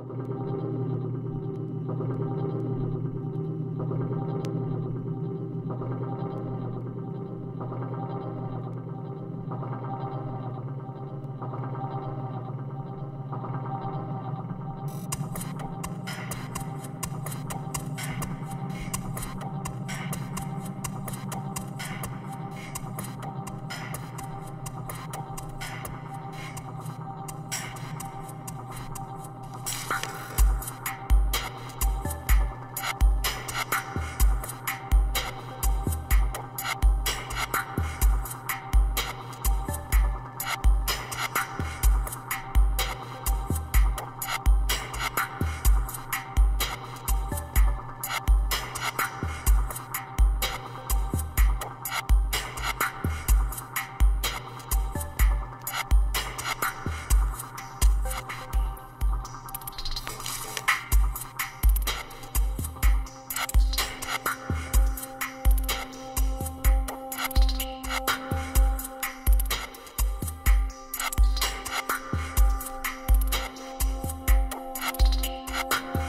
Thank you. you